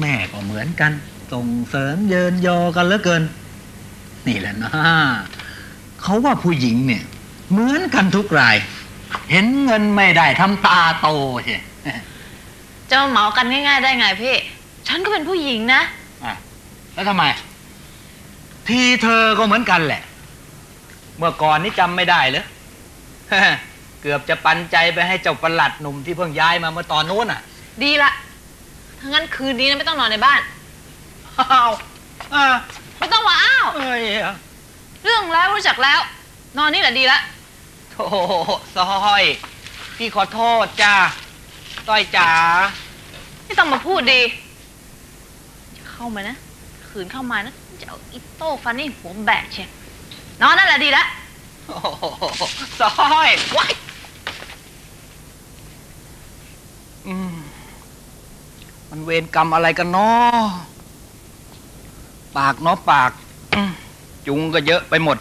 แม่ก็เหมือนกัน ส่งเสริมเยินยอกันเหลือเกิน นี่แหละนะเขาว่าผู้หญิงเนี่ย เหมือนกันทุกราย เห็นเงินไม่ได้ทำตาโตใช่จะมาเหมากันง่าย ๆ ได้ไงพี่ ฉันก็เป็นผู้หญิงนะอะแล้วทำไม ทีเธอก็เหมือนกันแหละ เมื่อก่อนนี่จำไม่ได้เหรอเกือบจะปันใจไปให้เจ้าประหลัดหนุ่มที่เพิ่งย้ายมาเมื่อตอนนู้นอะ ดีละถ้า งั้นคืนนี้นะไม่ต้องนอนในบ้าน อ้าวอ่าไม่ต้องมาอ้าว เอ้ยเรื่องแล้วรู้จักแล้ว นอนนี่แหละดีละ โธ่ซอย พี่ขอโทษจ้าต้อยจ๋าไม่ต้องมาพูดดีอย่าเข้ามานะ ขืนเข้ามานะ จะเอาอิโต้ฟันนี่หัวแบกเชียนอนนั่นแหละดีละ โอ้โหซอยว้ายอืม มันเวรกรรมอะไรกันเนาะปากเนาะปาก จุงก็เยอะไปหมด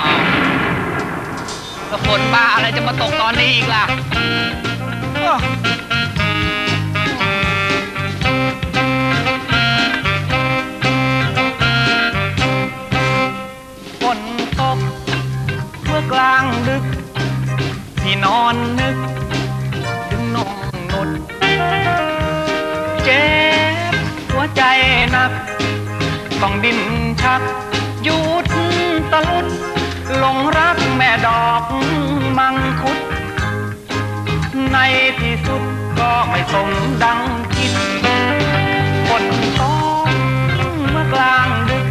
อ้าแล้วฝนบ้าอะไรจะมาตกตอนนี้อีกล่ะอ้อฝนตกเมื่อกลางดึก ที่นอนนึก ถึงน้องนุด เจ็บ หัวใจหนัก ต้องดิ้นชักหยุดตะลุด หลงรักแม่ดอกมังคุด ในที่สุดก็ไม่สมดังคิดฝนตกเมื่อกลางดึก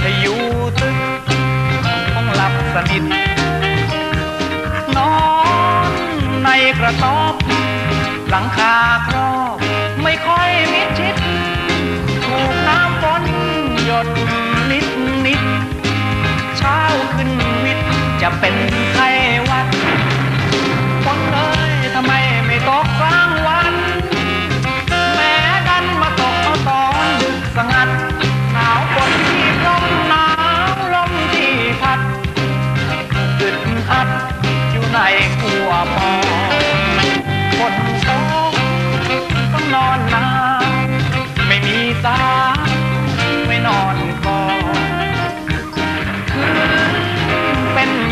ถ้าอยู่ตึกคงหลับสนิทนอนในกระต๊อบหลังคาครอ นิดนิดเช้าขึ้นวิทย์จะเป็นไข้วัด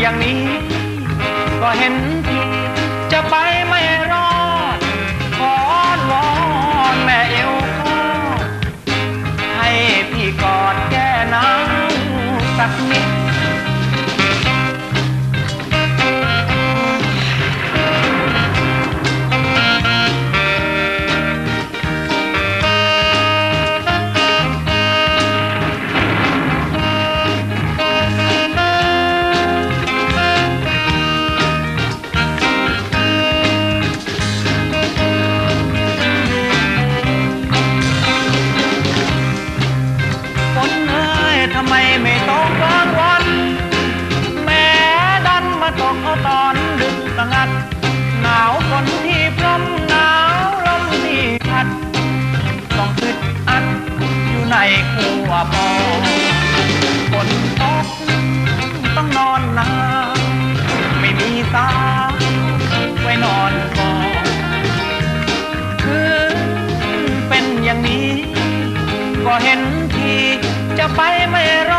อย่างนี้ ก็เห็น ตกตอนดึกสงัด หนาวฝนที่พรำหนาวลมที่พัด ต้องอึดอัดอยู่ในขัวปอฝนตกต้องนอนนานไม่มีสาไว้นอนกอคืนเป็นอย่างนี้ ก็เห็นทีจะไปไม่รอ